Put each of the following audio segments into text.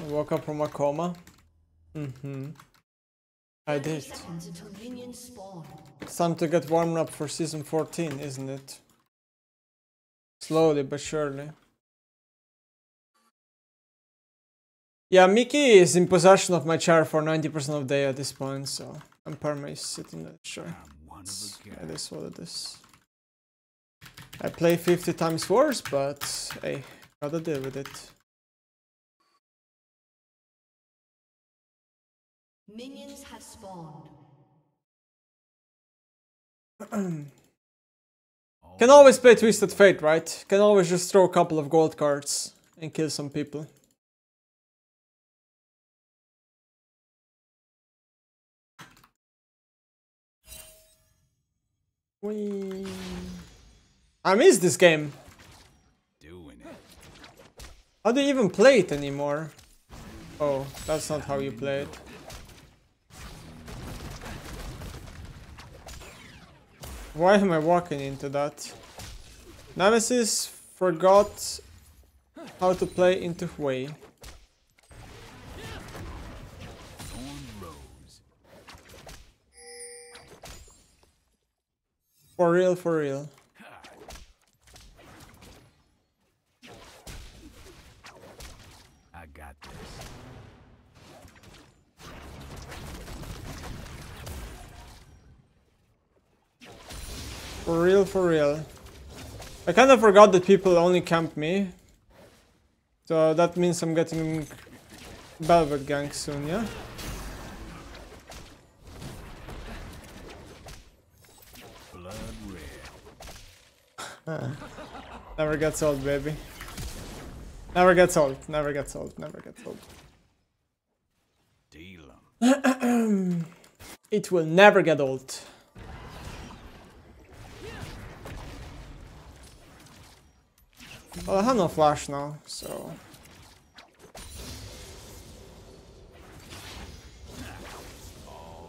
I woke up from a coma. Mm-hmm. I did. Seconds until minions spawn. It's time to get warmed up for season 14, isn't it? Slowly but surely. Yeah, Mickey is in possession of my chair for 90% of the day at this point, so I'm perma sitting in that chair. It's- It is what it is. I play 50 times worse, but hey, gotta deal with it. Minions have spawned. Can always play Twisted Fate, right? Can always just throw a couple of gold cards and kill some people. Whee. I miss this game. Doing it. How do you even play it anymore? Oh, that's not how you play it. Why am I walking into that? Nemesis forgot how to play into Hwei. For real, for real. I got this. For real, for real. I kind of forgot that people only camp me. So that means I'm getting Bel'Veth Gang soon, yeah? Blood. Never gets old, baby. Never gets old, never gets old, never gets old. It will never get old. Well, I have no flash now, so...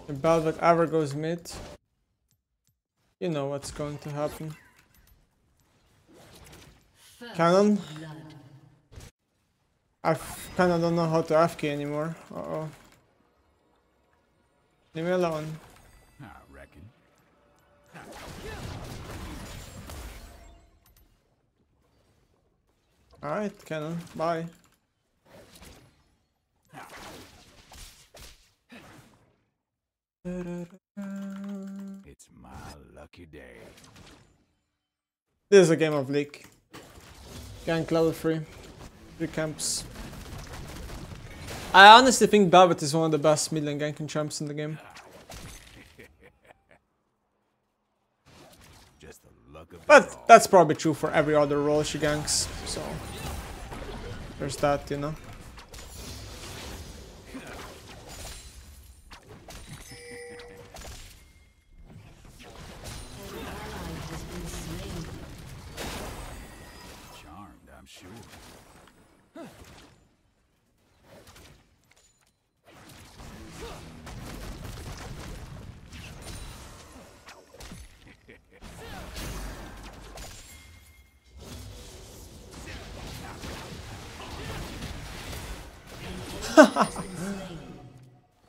If Bel'Veth ever goes mid, you know what's going to happen. Cannon? I kinda don't know how to AFK anymore. Uh oh. Leave me alone. Alright, Cannon, bye. It's my lucky day. This is a game of League. Gank level 3. Three camps. I honestly think Bel'Veth is one of the best mid lane ganking champs in the game. Just the luck of But that's probably true for every other role she ganks, so... There's that,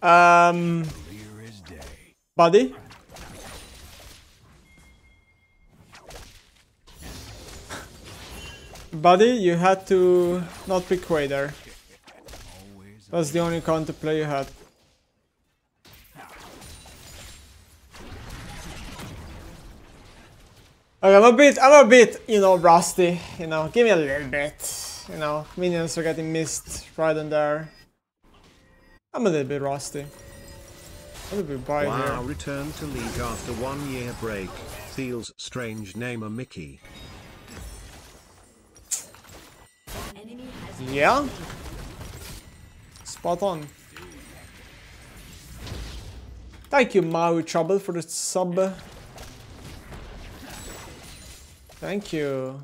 Um, buddy? Buddy, you had to not pick Quay That's the only counter play you had. Okay, I'm a bit, I'm a bit, you know, rusty. You know, give me a little bit. You know, minions are getting missed right in there. I'm a little bit rusty. A little bit by Wow, here. return to League after one year break. Feels strange name a Mickey. An enemy has been Yeah? Spot on. Thank you, Maui Trouble, for the sub. Thank you.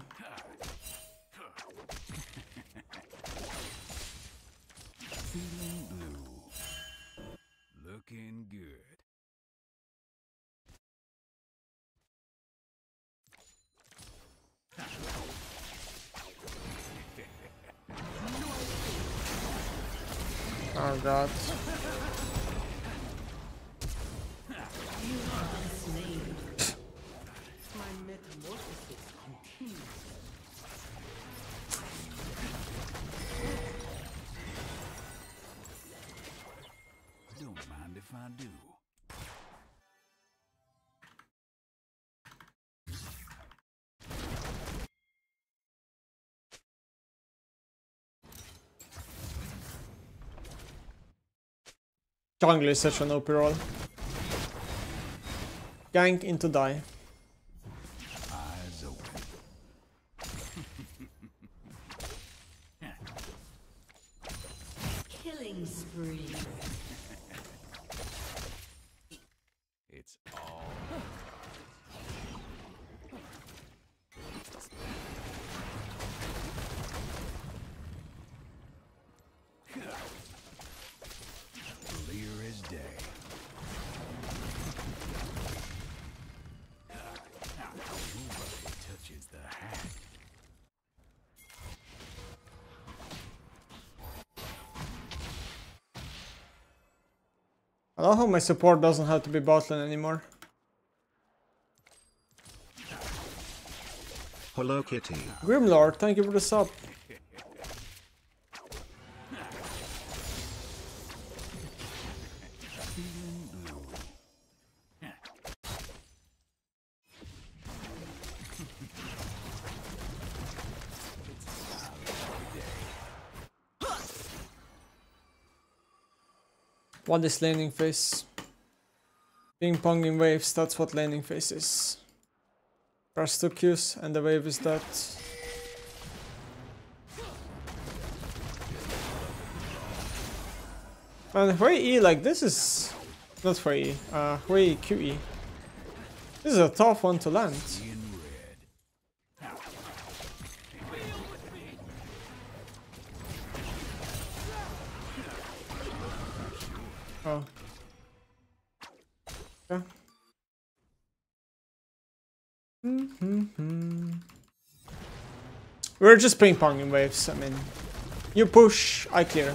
Jungle is such an OP roll. Gank into die. My support doesn't have to be botlane anymore. Hello Kitty. Grimlord, thank you for the sub. What is landing phase? Ping pong in waves, that's what landing phase is. Press two Qs and the wave is that. And Hwei E like this is not Hwei E, uh Hwei QE. This is a tough one to land. In red. Oh. We're just ping ponging waves. I mean, you push, I clear.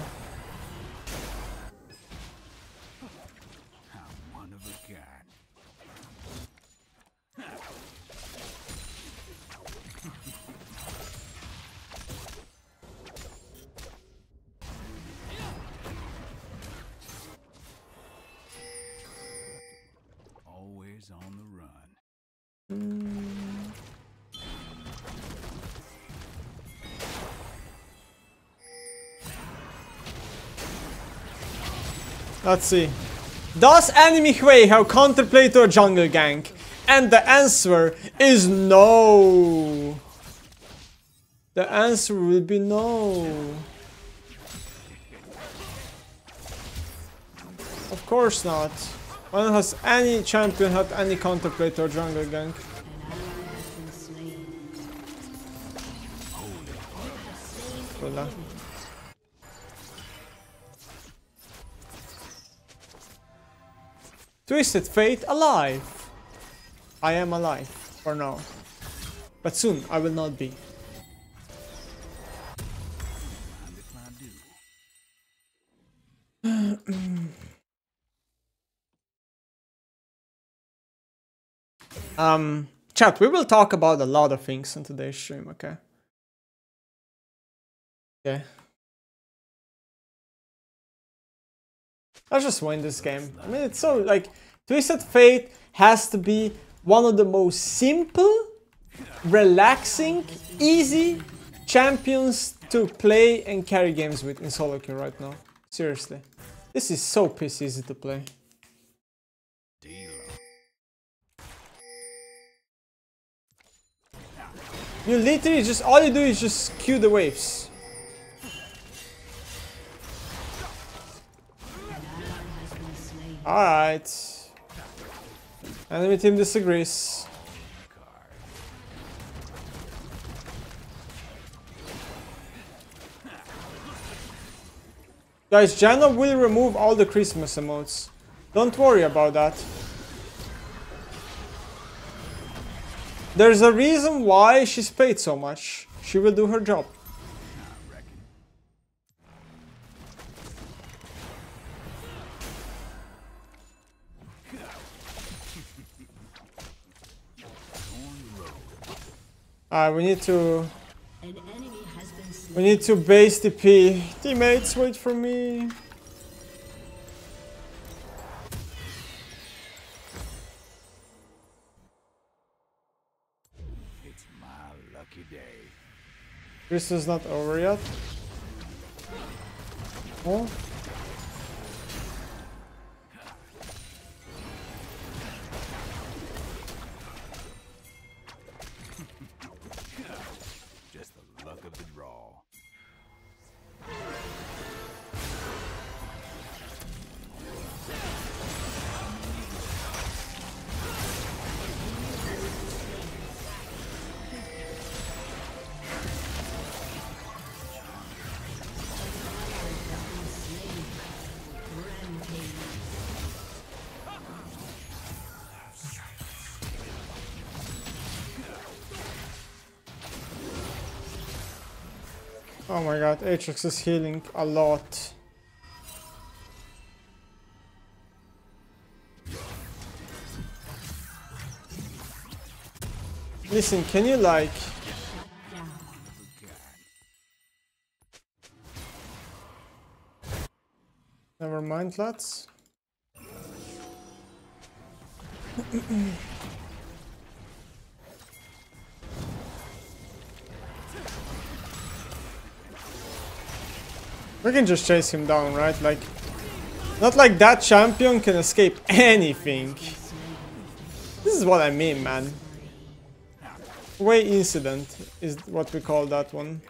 Let's see. Does enemy Hwei have counterplay to a jungle gank? And the answer is no. The answer will be no. Of course not. When has any champion had any counterplay to a jungle gank? Twisted Fate alive. I am alive for now. But soon I will not be. Um, chat, we will talk about a lot of things in today's stream, okay? Okay. Let's just win this game. I mean, it's so, like, Twisted Fate has to be one of the most simple, relaxing, easy champions to play and carry games with in solo queue right now. Seriously. This is so piss easy to play. You literally just all you do is just cue the waves. Alright. Enemy team disagrees. Guys, Janna will remove all the Christmas emotes. Don't worry about that. There's a reason why she's paid so much. She will do her job. Ah, we need to An enemy has been slain. we need to base TP. Teammates, wait for me. It's my lucky day. This is not over yet. Oh. Oh my god, Aatrox is healing a lot. Listen, can you like never mind lads? We can just chase him down, right? Like, not like that champion can escape anything. This is what I mean, man. Way incident is what we call that one.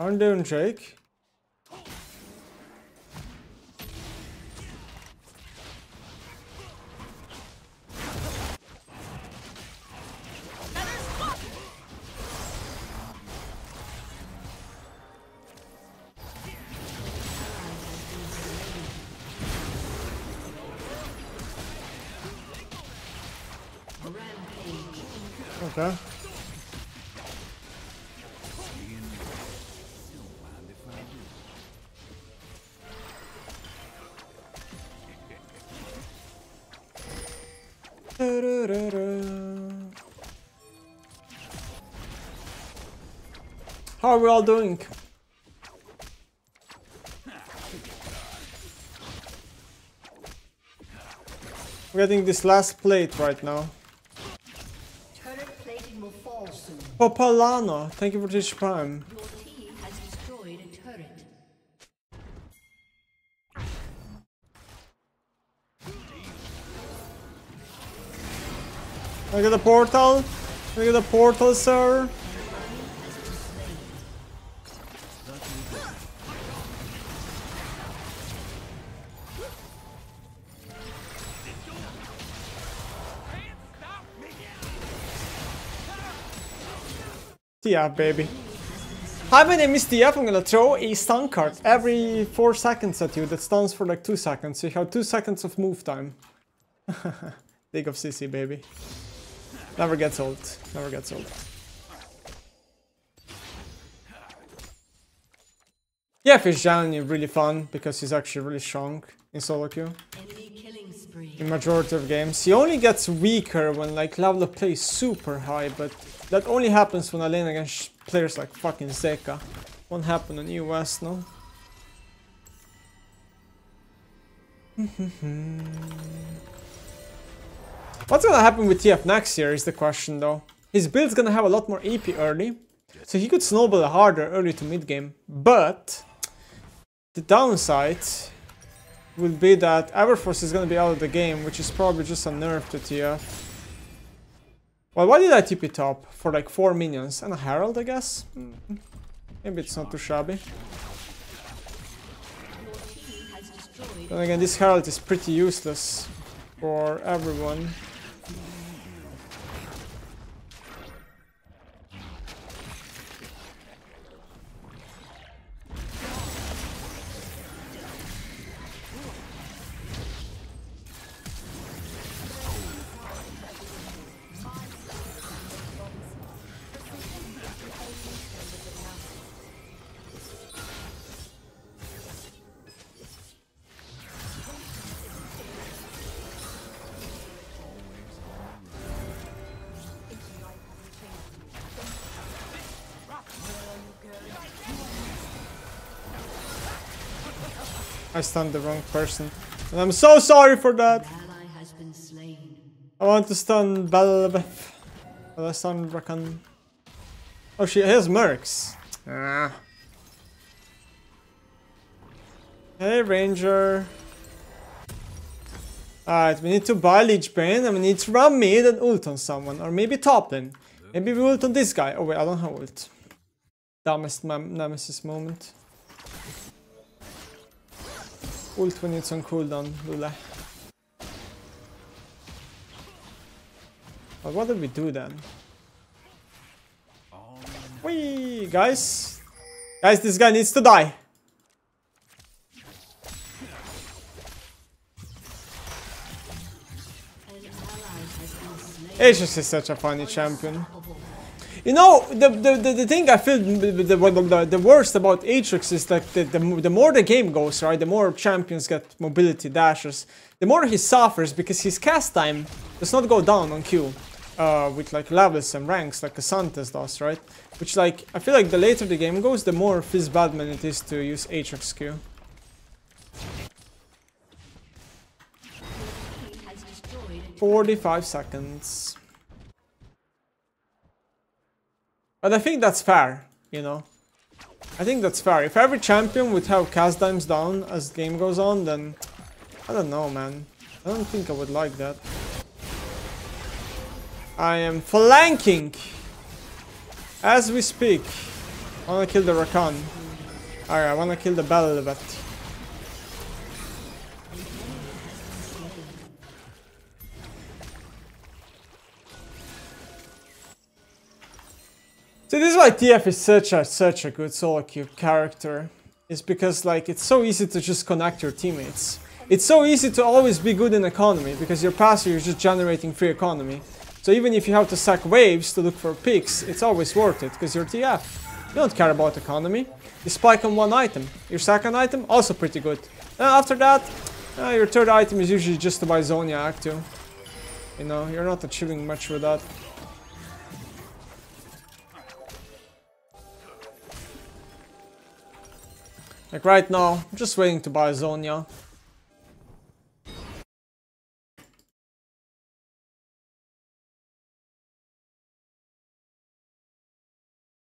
Aren't they on Drake? Do. How are we all doing? We're getting this last plate right now. Soon. Popalano, thank you for this prime. Can I get a portal? Can I get a portal, sir? TF, baby. Hi, my name is TF. I'm gonna throw a stun card every 4 seconds at you that stuns for like 2 seconds. So you have 2 seconds of move time. League of CC, baby. Never gets old. Never gets old. Yeah, Fish genuinely really fun because he's actually really strong in solo queue. Enemy killing spree. In majority of games. He only gets weaker when like level of play is super high, but that only happens when I lane against players like fucking Zeka. Won't happen on US, no? What's gonna happen with TF next year is the question though. His build's gonna have a lot more AP early, so he could snowball harder early to mid game. But the downside will be that Everfrost is gonna be out of the game, which is probably just a nerf to TF. Well, why did I TP top? For like 4 minions and a Herald, I guess? Hmm. Maybe it's not too shabby. Then again, this Herald is pretty useless for everyone. I stunned the wrong person. And I'm so sorry for that. Ally has been slain. I want to stun Bel'Veth. But I stunned Rakan. Oh, she has Mercs. Ah. Hey, Ranger. Alright, we need to buy Lich Bane and we need to run mid and ult on someone. Or maybe top lane. Maybe we ult on this guy. Oh wait, I don't have ult. Dumbest nemesis moment. Ult when it's on cooldown, Lula. But what did we do then? Whee, guys. Guys, this guy needs to die. Ajax is such a funny champion. You know, the the, the, the thing I feel the, the, the, worst about Aatrox is that the, the, the more the game goes, right, the more champions get mobility dashes, the more he suffers because his cast time does not go down on Q uh, with like levels and ranks like Casantes does, right? Which like, I feel like the later the game goes, the more Fizz Badman it is to use Aatrox Q. 45 seconds. But I think that's fair, you know. I think that's fair. If every champion would have cast times down as the game goes on, then I don't know, man. I don't think I would like that. I am flanking as we speak. I wanna kill the Rakan. Alright, I wanna kill the Bel'Veth. See, this is why TF is such a such a good solo queue character. Is because like it's so easy to just connect your teammates. It's so easy to always be good in economy because your passive is just generating free economy. So even if you have to sack waves to look for picks, it's always worth it because you're TF. You don't care about economy. You spike on one item. Your second item also pretty good. And after that, uh, your third item is usually just to buy Zhonya Actu. You know, you're not achieving much with that. Like right now, I'm just waiting to buy Zhonya.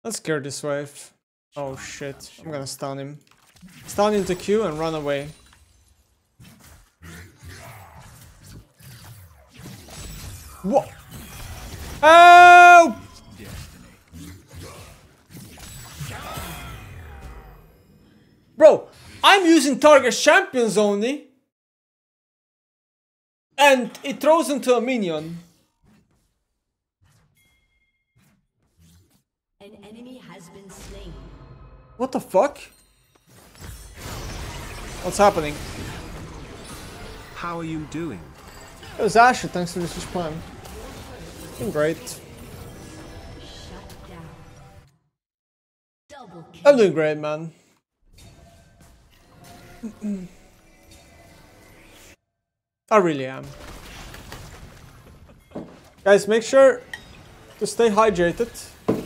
Let's clear this wave. Oh shit, I'm gonna stun him. Stun into Q and run away. What? Oh! Bro, I'm using target champions only. And it throws into a minion. An enemy has been slain. What the fuck? What's happening? How are you doing? It was Asher, thanks to this plan. Prime. Doing great. Shut down. I'm doing great, man. I really am. Guys, make sure to stay hydrated.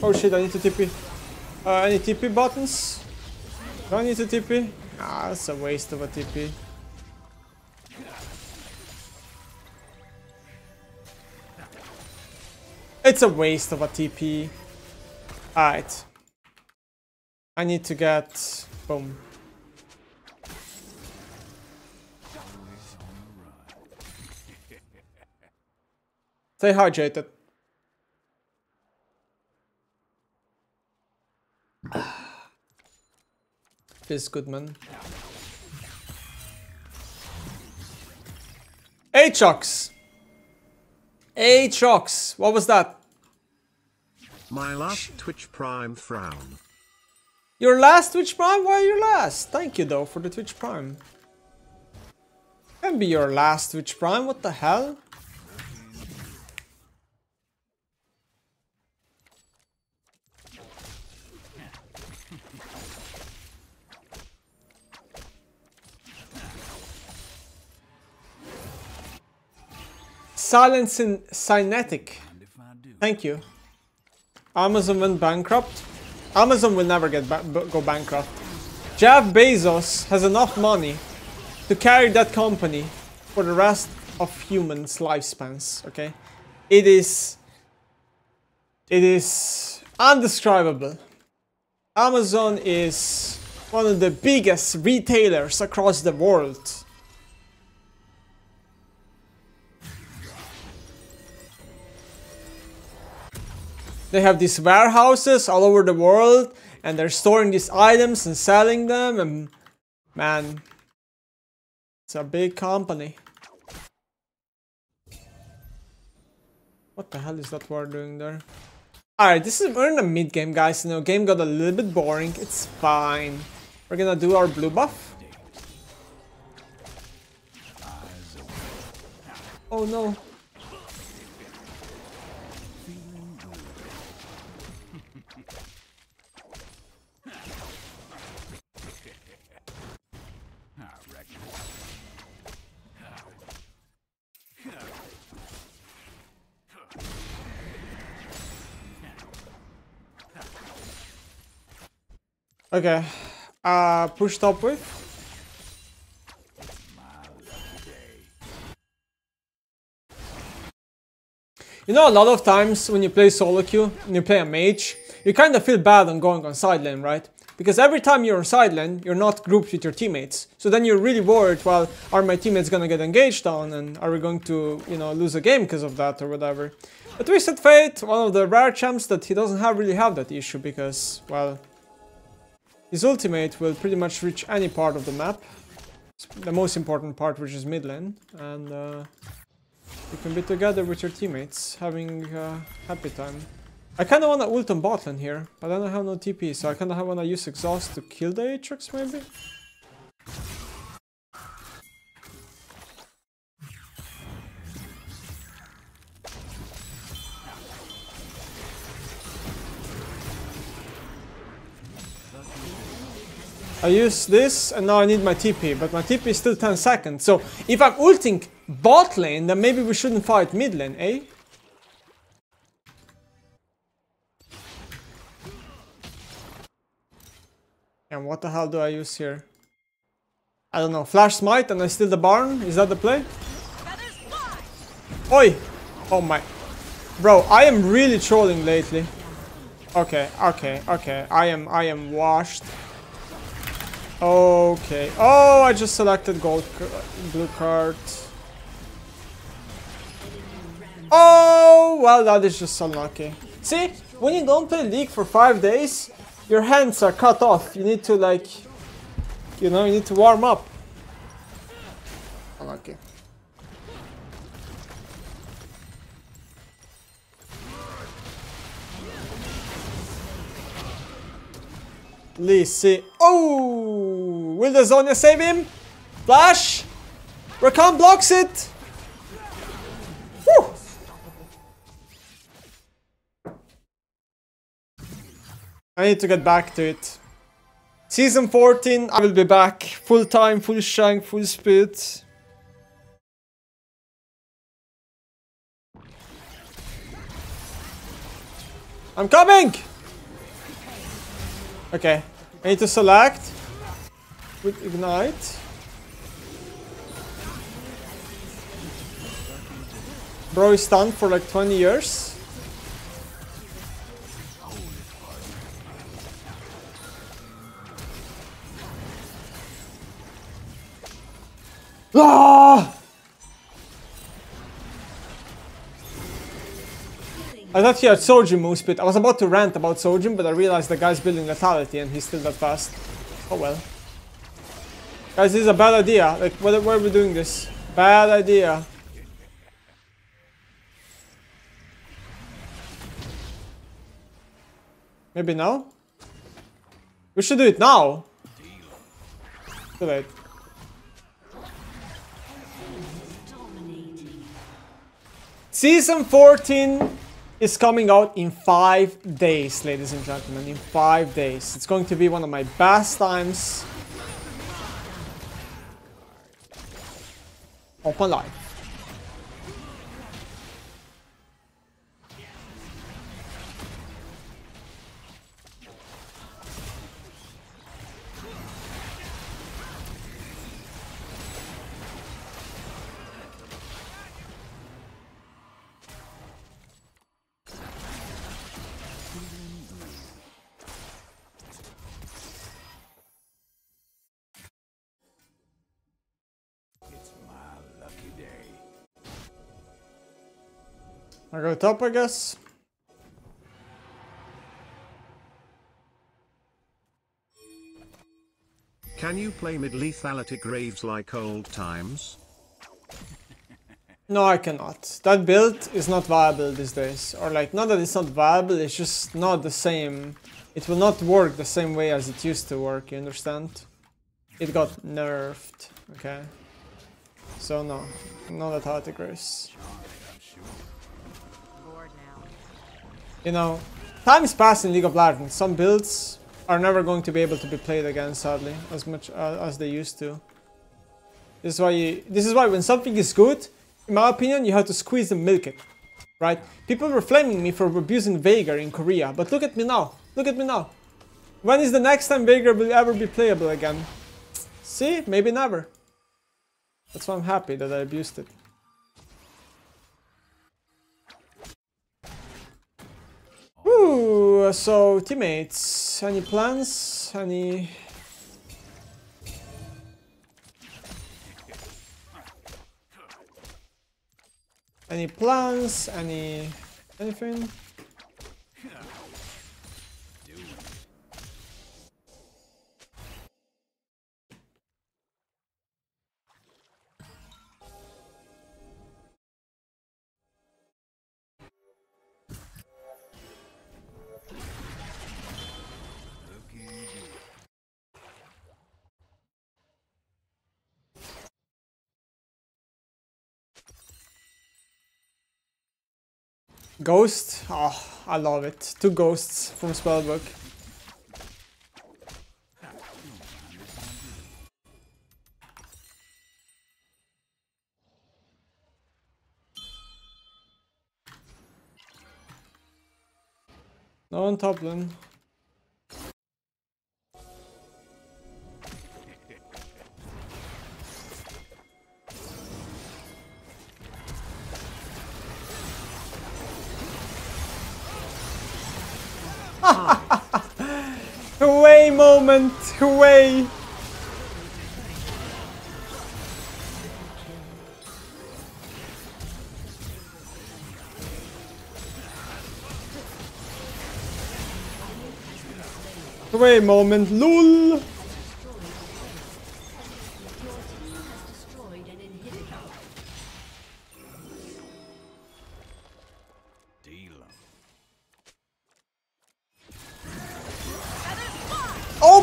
Oh shit, I need to TP. Uh, any TP buttons? Do I need to TP? Ah, that's a waste of a TP. It's a waste of a TP. Alright. I need to get... Boom. Stay hydrated. Feels good, man. Aatrox! Aatrox! What was that? My last Twitch Prime frown. Your last Twitch Prime? Why your last? Thank you though for the Twitch Prime. Can be your last Twitch Prime, what the hell? Silence in do, Thank you. Amazon went bankrupt. Amazon will never get ba- go bankrupt. Jeff Bezos has enough money to carry that company for the rest of humans' lifespans, okay? It is... It is undescribable. Amazon is one of the biggest retailers across the world. They have these warehouses all over the world and they're storing these items and selling them and man, it's a big company. What the hell is that war doing there? Alright, this is we're in the mid game guys, you know, game got a little bit boring, it's fine. We're gonna do our blue buff. Oh no. Okay. Uh, push top with. You know, a lot of times when you play solo queue, and you play a mage, you kind of feel bad on going on side lane, right? Because every time you're on side lane, you're not grouped with your teammates. So then you're really worried, well, are my teammates gonna get engaged on and are we going to, you know, lose a game because of that or whatever. But Twisted Fate, one of the rare champs that he doesn't have really have that issue because, well, his ultimate will pretty much reach any part of the map. The most important part, which is mid lane. And uh, you can be together with your teammates, having a happy time. I kinda wanna ult on bot lane here, but I don't have no TP, so I kinda wanna use exhaust to kill the Aatrox maybe? I use this and now I need my TP, but my TP is still 10 seconds. So if I'm ulting bot lane, then maybe we shouldn't fight mid lane, eh? And what the hell do I use here? I don't know, flash smite and I steal the barn? Is that the play? Oi! Oh my... Bro, I am really trolling lately. Okay, okay, okay. I am, I am washed. Okay. Oh, I just selected gold blue card. Oh, well, that is just unlucky. See, when you don't play League for five days, your hands are cut off. You need to, like, you know, you need to warm up. Unlucky. See. Oh! Will the Zhonya save him? Flash! Rakan blocks it! Whew. I need to get back to it. Season 14, I will be back. Full time, full shank, full speed. I'm coming! Okay, I need to select with ignite. Bro is stunned for like 20 years. Ah! I thought he had Shojin move. I was about to rant about Shojin, but I realized the guy's building lethality and he's still that fast. Oh well. Guys, this is a bad idea. Like, why, why are we doing this? Bad idea. Maybe now? We should do it now. Too late. Season 14 is coming out in five days, ladies and gentlemen. In five days. It's going to be one of my best times of my life. Go top, I guess. Can you play mid lethality Graves like old times? No, I cannot. That build is not viable these days. Or like, not that it's not viable, it's just not the same. It will not work the same way as it used to work, you understand? It got nerfed, okay? So no, not at Hearty Grace. You know, time is passing League of Legends. Some builds are never going to be able to be played again, sadly, as much uh, as they used to. This is why you, this is why when something is good, in my opinion, you have to squeeze and milk it, right? People were flaming me for abusing Veigar in Korea, but look at me now. Look at me now. When is the next time Veigar will ever be playable again? See, maybe never. That's why I'm happy that I abused it. So teammates, any plans? Any Any plans? Any anything? Ghost? Oh, I love it. Two ghosts from Spellbook. No on top lane. Moment! Away! Away moment, lol! Destroyed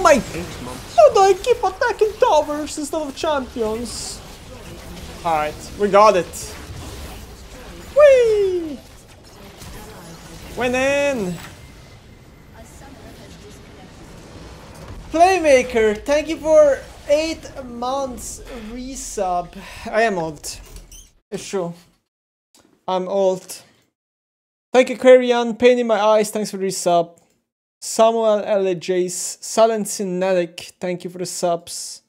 Oh my! How do I keep attacking towers instead of champions? Alright, we got it. Whee! Went in! Playmaker, thank you for 8 months resub. I am old. It's true. I'm old. Thank you, Quarian. Pain in my eyes, thanks for resub. Samuel LJ's Silent Synetic, thank you for the subs.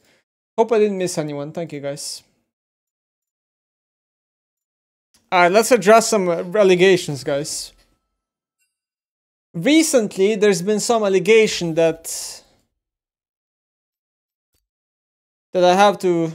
Hope I didn't miss anyone. Thank you, guys. Alright, let's address some allegations, guys. Recently, there's been some allegation that that I have to